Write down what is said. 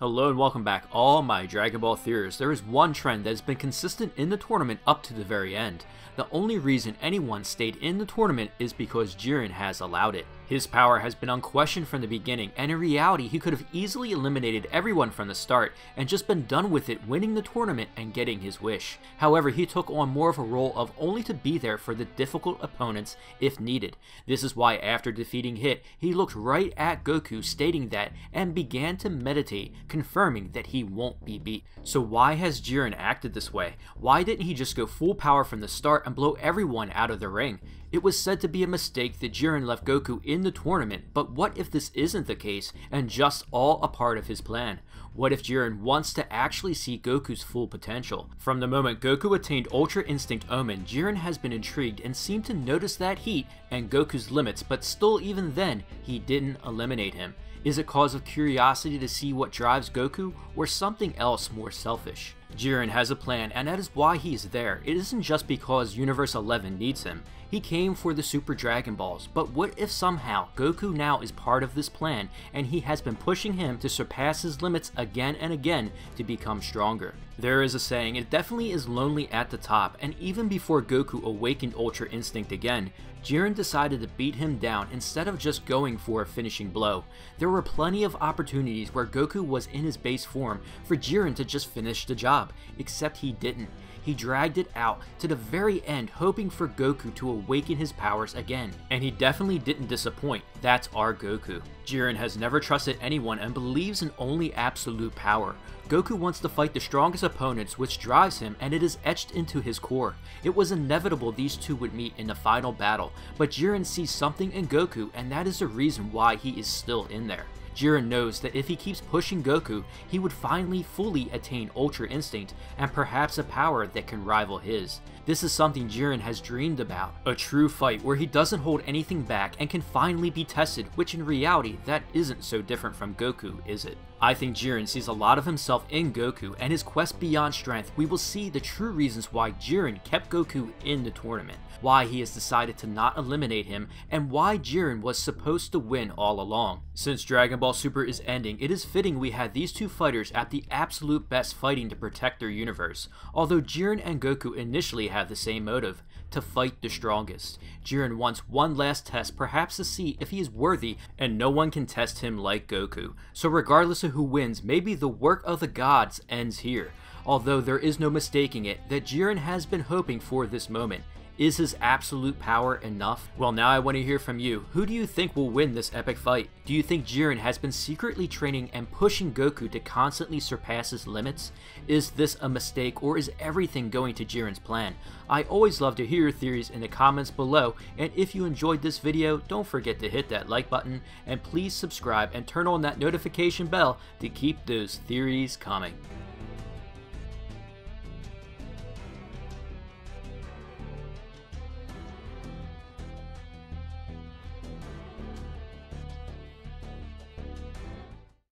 Hello and welcome back, all my Dragon Ball theorists. There is one trend that has been consistent in the tournament up to the very end. The only reason anyone stayed in the tournament is because Jiren has allowed it. His power has been unquestioned from the beginning, and in reality, he could have easily eliminated everyone from the start and just been done with it winning the tournament and getting his wish. However, he took on more of a role of only to be there for the difficult opponents if needed. This is why after defeating Hit, he looked right at Goku stating that and began to meditate, confirming that he won't be beat. So why has Jiren acted this way? Why didn't he just go full power from the start and blow everyone out of the ring? It was said to be a mistake that Jiren left Goku in the tournament, but what if this isn't the case and just all a part of his plan? What if Jiren wants to actually see Goku's full potential? From the moment Goku attained Ultra Instinct Omen, Jiren has been intrigued and seemed to notice that heat and Goku's limits, but still even then, he didn't eliminate him. Is it cause of curiosity to see what drives Goku, or something else more selfish? Jiren has a plan, and that is why he is there. It isn't just because Universe 11 needs him. He came for the Super Dragon Balls, but what if somehow Goku now is part of this plan, and he has been pushing him to surpass his limits again and again to become stronger? There is a saying, it definitely is lonely at the top, and even before Goku awakened Ultra Instinct again, Jiren decided to beat him down instead of just going for a finishing blow. There were plenty of opportunities where Goku was in his base form for Jiren to just finish the job, except he didn't. He dragged it out to the very end hoping for Goku to awaken his powers again. And he definitely didn't disappoint, that's our Goku. Jiren has never trusted anyone and believes in only absolute power. Goku wants to fight the strongest opponents which drives him and it is etched into his core. It was inevitable these two would meet in the final battle, but Jiren sees something in Goku and that is the reason why he is still in there. Jiren knows that if he keeps pushing Goku, he would finally fully attain Ultra Instinct and perhaps a power that can rival his. This is something Jiren has dreamed about, a true fight where he doesn't hold anything back and can finally be tested, which in reality that isn't so different from Goku, is it? I think Jiren sees a lot of himself in Goku and his quest beyond strength, we will see the true reasons why Jiren kept Goku in the tournament, why he has decided to not eliminate him, and why Jiren was supposed to win all along. Since Dragon Ball Super is ending, it is fitting we had these two fighters at the absolute best fighting to protect their universe, although Jiren and Goku initially have the same motive, to fight the strongest. Jiren wants one last test, perhaps to see if he is worthy, and no one can test him like Goku. So regardless of who wins, maybe the work of the gods ends here. Although there is no mistaking it, that Jiren has been hoping for this moment. Is his absolute power enough? Well, now I want to hear from you. Who do you think will win this epic fight? Do you think Jiren has been secretly training and pushing Goku to constantly surpass his limits? Is this a mistake or is everything going to Jiren's plan? I always love to hear your theories in the comments below, and if you enjoyed this video, don't forget to hit that like button, and please subscribe and turn on that notification bell to keep those theories coming.